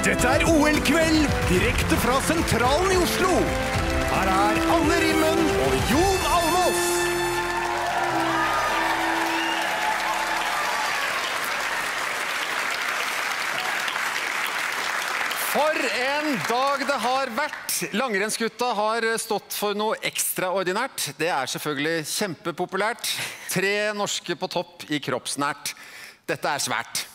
Dette er OL-kveld direkte fra sentralen i Oslo. Her er Anne Rimmen og Jon Almås. For en dag det har vært! Langrennsgutta har stått for noe ekstraordinært. Det er selvfølgelig kjempepopulært. Tre norske på topp i kroppsnært. Dette er svært.